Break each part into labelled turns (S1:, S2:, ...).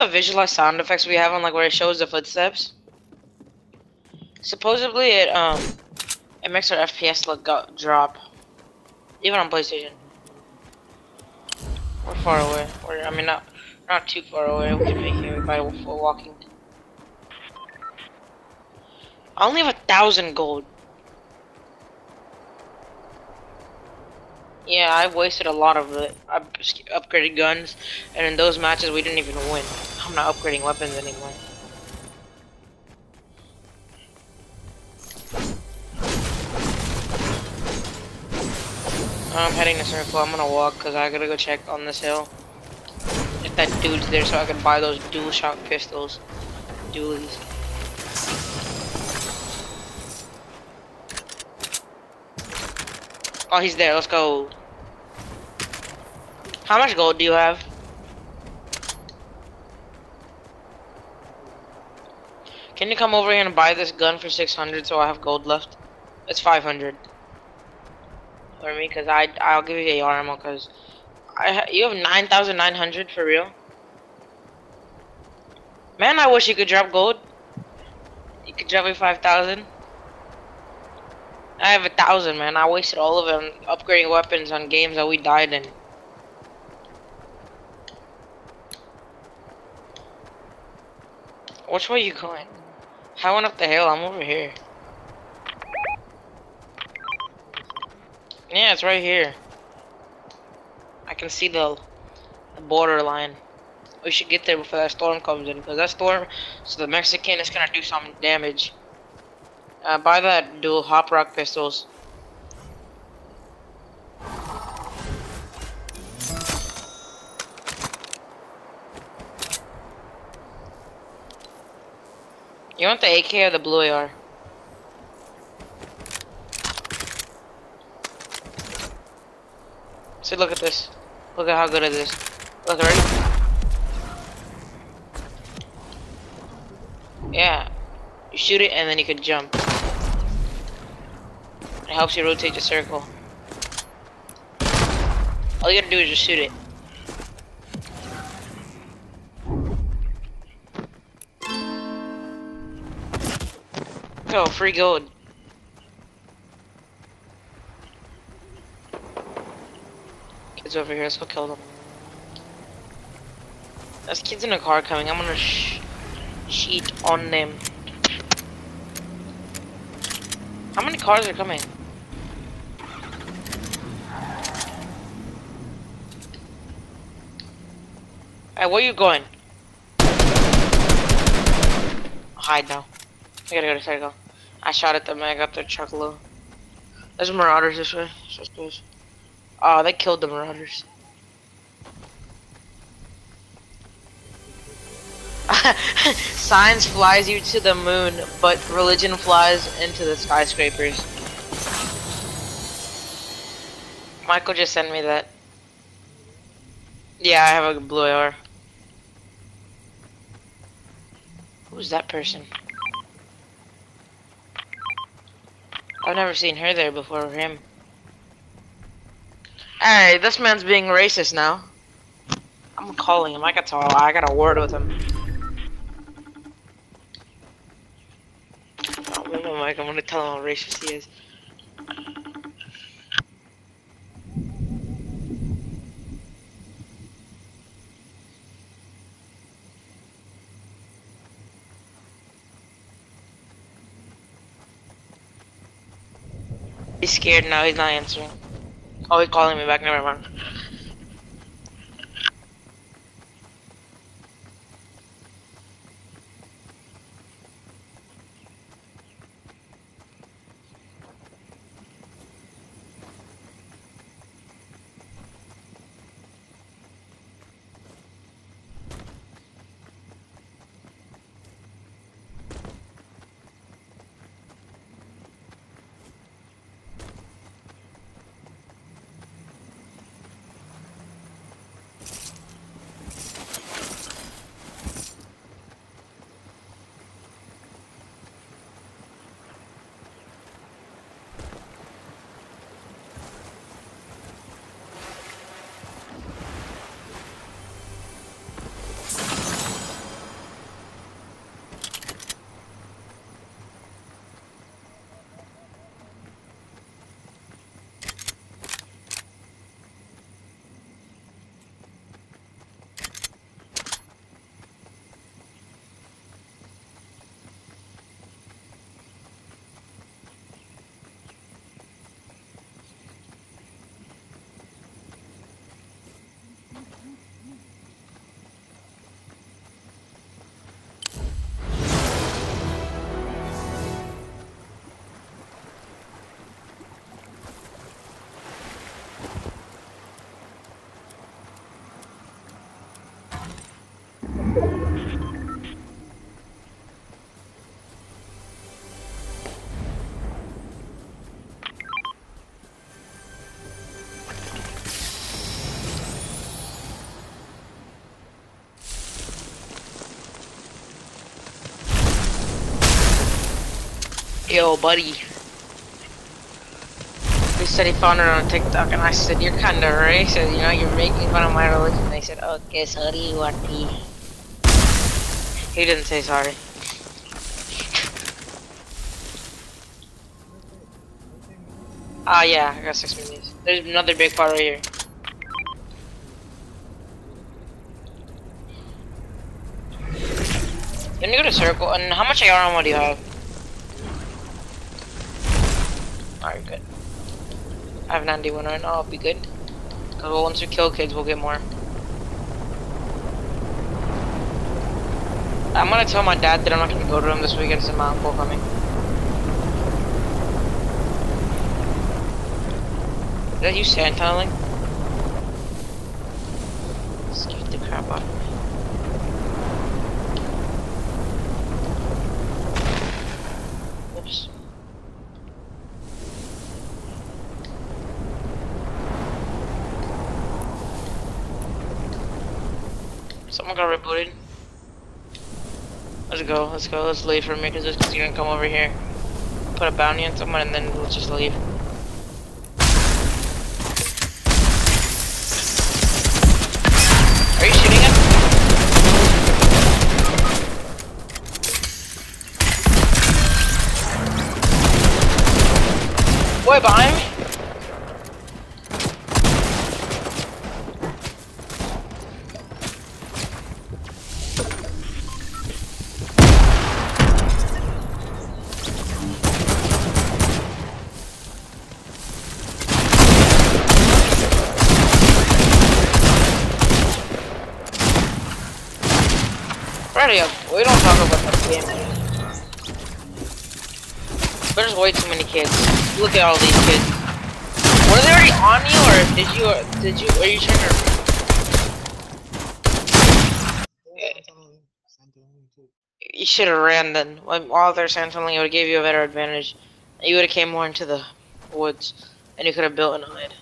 S1: the visualized sound effects we have on like where it shows the footsteps. Supposedly it um it makes our FPS look go drop. Even on PlayStation. We're far away. We're, I mean not not too far away. We can make it by walking. I only have a thousand gold. Yeah, I wasted a lot of. I upgraded guns, and in those matches we didn't even win. I'm not upgrading weapons anymore. I'm heading to circle. I'm gonna walk because I gotta go check on this hill. If that dude's there so I can buy those dual shot pistols. Dualies. Oh, he's there. Let's go. How much gold do you have? Can you come over here and buy this gun for 600 so I have gold left? It's 500. For me, because I'll give you AR ammo because I you have 9,900 for real? Man, I wish you could drop gold. You could drop me 5,000. I have a thousand, man. I wasted all of them upgrading weapons on games that we died in. Which way are you going? I went up the hill. I'm over here. Yeah, it's right here. I can see the, the border line. We should get there before that storm comes in, because that storm, so the Mexican is gonna do some damage. Uh, buy that dual hop rock pistols. You want the AK or the blue AR? See, look at this. Look at how good it is. Look, ready? Yeah. You shoot it and then you can jump. It helps you rotate the circle. All you gotta do is just shoot it. Oh, free gold. Kids over here, let's go kill them. There's kids in a car coming, I'm gonna sh cheat on them. How many cars are coming? Hey, where you going? Hide now. I gotta go to cycle. I shot at them and I got their truck low. There's marauders this way. Oh, they killed the marauders. Science flies you to the moon, but religion flies into the skyscrapers. Michael just sent me that. Yeah, I have a blue AR. Who's that person? I've never seen her there before, him. Hey, this man's being racist now. I'm calling him. I got to. I got a word with him. I'm gonna tell him how racist he is. He's scared now. He's not answering. Oh, he's calling me back. Never mind. Yo, buddy. He said he found her on TikTok, and I said, you're kind of racist, you know, you're making fun of my religion. They said, okay, sorry, Wati. He didn't say sorry. Ah, uh, yeah, I got six minutes. There's another big part right here. Let me go to circle, and how much AR ammo do you have? Alright, good. I have 91 right now, I'll be good. Cause once we kill kids, we'll get more. I'm gonna tell my dad that I'm not gonna go to him this weekend since my uncle coming. Is that you sand tunneling? Scared the crap out of me. Oops. Someone got rebooted. Let's go, let's go, let's leave for me because he's gonna come over here. Put a bounty on someone and then we'll just leave. Are you shooting him? Boy, behind me? Ready up. We don't talk about that game. There's way too many kids. Look at all these kids. Were they already on you, or did you? Did you? Are you trying to? You should have ran then. While they're sentinel, it would gave you a better advantage. You would have came more into the woods, and you could have built an hide.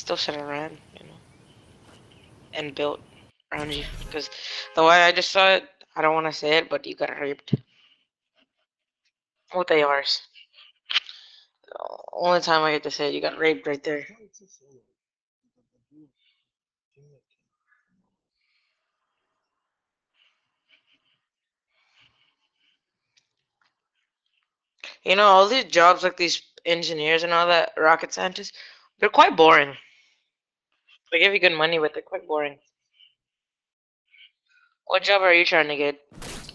S1: Still should have ran, you know, and built around you. Because the way I just saw it, I don't want to say it, but you got raped. With ARs. The only time I get to say it, you got raped right there. You know, all these jobs like these engineers and all that, rocket scientists, they're quite boring. They give you good money, with they're quite boring. What job are you trying to get?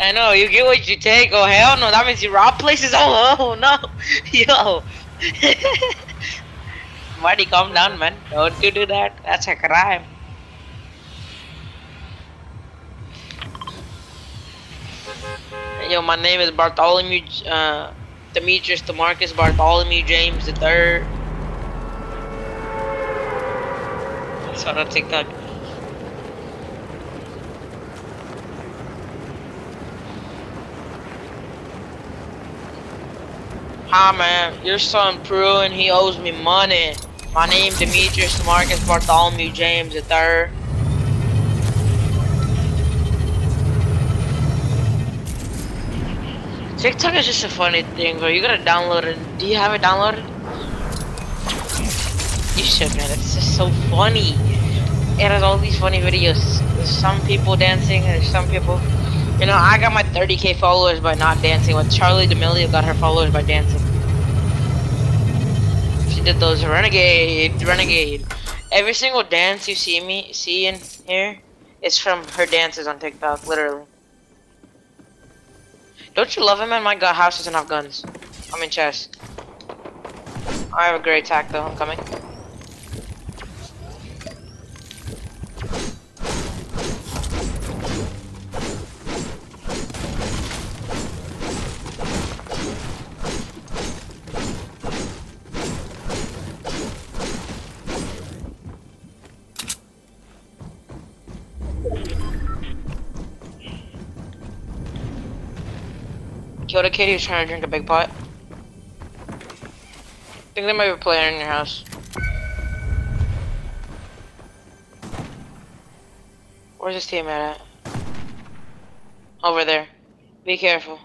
S1: I know, you get what you take. Oh, hell no. That means you rob places. Oh, oh no. Yo. Marty, calm down, man. Don't you do that. That's a crime. Yo, my name is Bartholomew, uh, Demetrius Demarcus Bartholomew James the third. That's on TikTok. Hi man, your son Prue and he owes me money. My name Demetrius Marcus Bartholomew James the TikTok is just a funny thing, bro. You gotta download it. Do you have it downloaded? You should, man. It's just so funny. It has all these funny videos. There's some people dancing, there's some people. You know, I got my 30k followers by not dancing. With Charli D'Amelio got her followers by dancing. She did those renegade, renegade. Every single dance you see me see in here is from her dances on TikTok, literally. Don't you love him, man? My god, house doesn't have guns. I'm in chest. I have a great attack though, I'm coming. Killed a kid who was trying to drink a big pot. I think there might be a player in your house. Where's this team at? Over there. Be careful.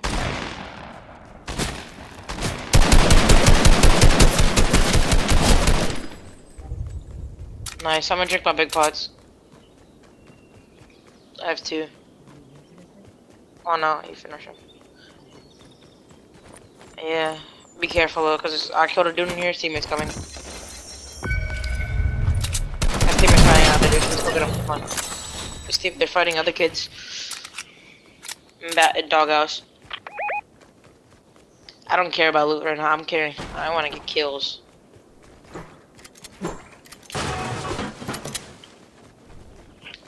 S1: Nice, I'm gonna drink my big pots. I have two. Oh no, you finish them. Yeah, be careful though, cause I killed a dude in here, teammate's coming. That teammate's fighting other dudes, let's go get him, come on. This team, they're fighting other kids. In that doghouse. I don't care about loot right now, I'm caring. I wanna get kills.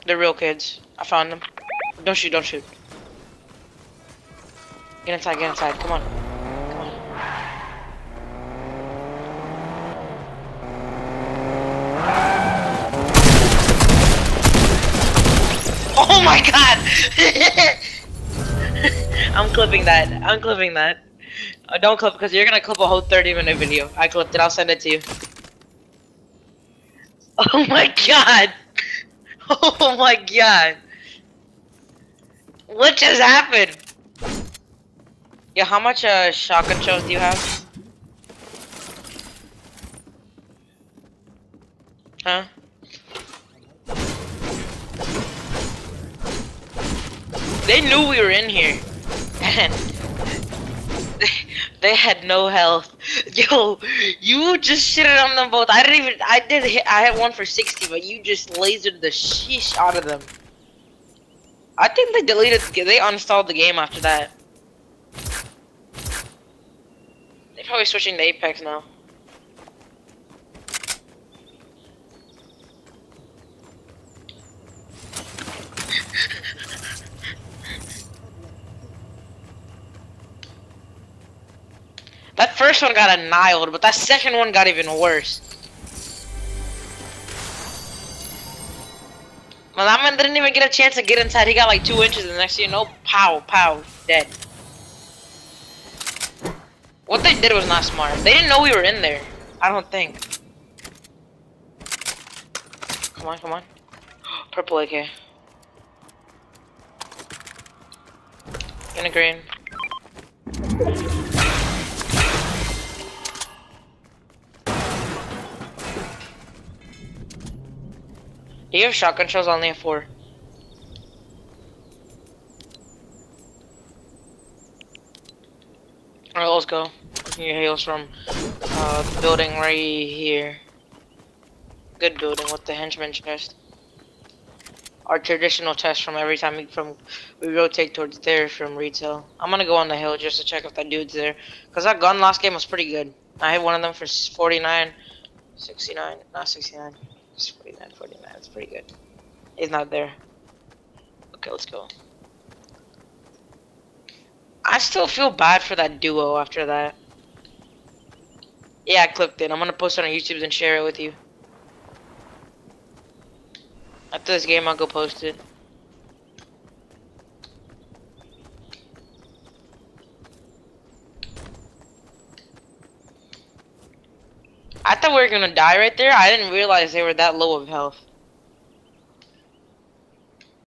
S1: They're real kids. I found them. Don't shoot, don't shoot. Get inside, get inside. Come on. Come on. Oh my god! I'm clipping that. I'm clipping that. Uh, don't clip because you're gonna clip a whole 30 minute video. I clipped it. I'll send it to you. Oh my god! Oh my god! What just happened? Yeah, how much uh, shotgun shells do you have? Huh? They knew we were in here. And they, they had no health. Yo, you just shitted on them both. I didn't even, I did hit, I had one for 60, but you just lasered the sheesh out of them. I think they deleted, they uninstalled the game after that. They're probably switching to Apex now. that first one got annihilated, but that second one got even worse. Malaman didn't even get a chance to get inside. He got like two inches, and next you know, pow, pow, dead. What they did was not smart. They didn't know we were in there. I don't think. Come on, come on. Purple AK. In a green. Have shotgun shells? Only have four. Alright, let's go. At hails from uh, building right here. Good building with the henchman chest. Our traditional test from every time we from we rotate towards there from retail. I'm gonna go on the hill just to check if that dude's there. Cause that gun last game was pretty good. I hit one of them for 49, 69, not 69. It's 49, 49. It's pretty good. He's not there. Okay, let's go. I still feel bad for that duo after that. Yeah, I clipped it. I'm gonna post it on YouTube and share it with you. After this game, I'll go post it. I thought we were gonna die right there. I didn't realize they were that low of health.